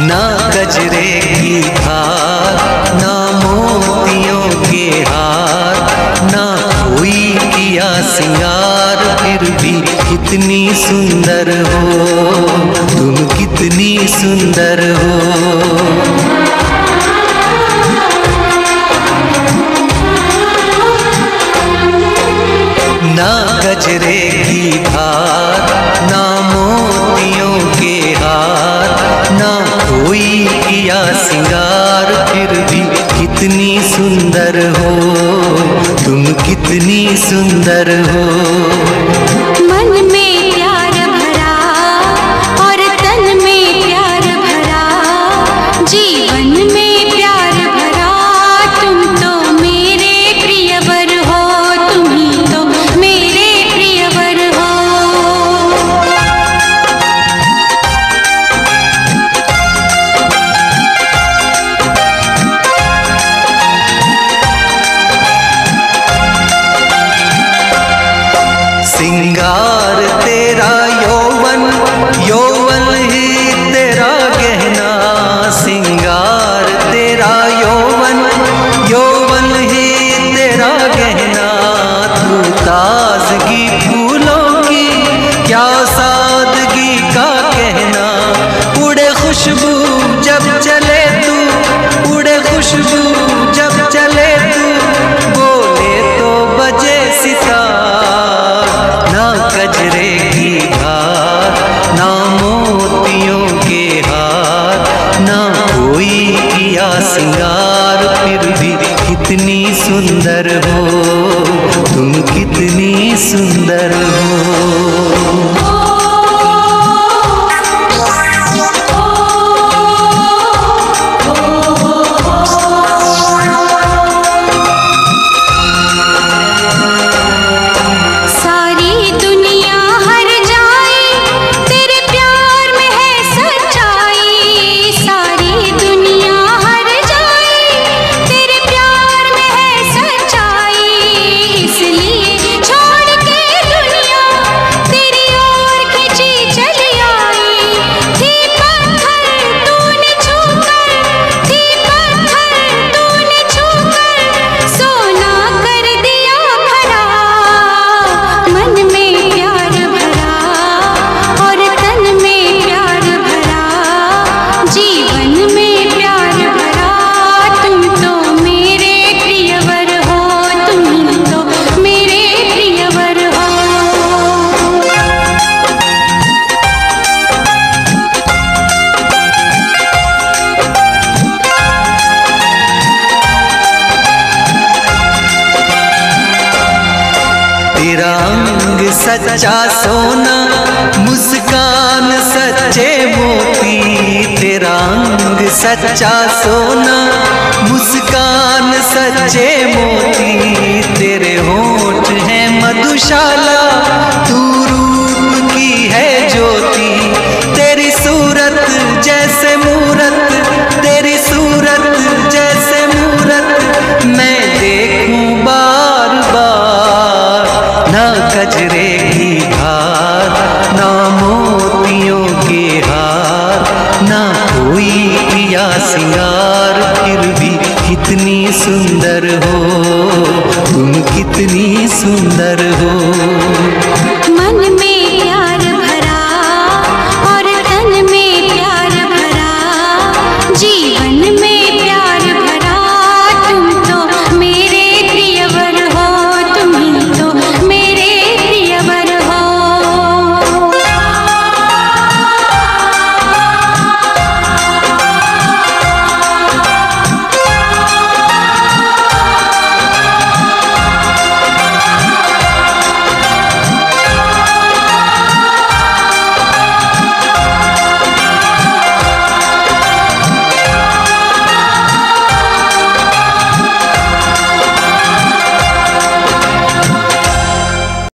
ना गजरे की धार, ना मोतियों के हार, ना कोई किया सियार फिर भी कितनी सुंदर हो, तुम कितनी सुंदर हो। कितनी सुंदर हो। सिंगार तेरा यौवन यौवन ही तेरा गहना। सिंगार तेरा यौवन यौवन ही तेरा गहना। तू ताजगी फूलों सुंदर हो। तेरा अंग सच्चा सोना, मुस्कान सच्चे मोती। तेरा अंग सच्चा सोना, मुस्कान सच्चे मोती। तेरे होठ है मधुशाला, तू सिंगार फिर भी कितनी सुंदर हो। तुम कितनी सुंदर हो।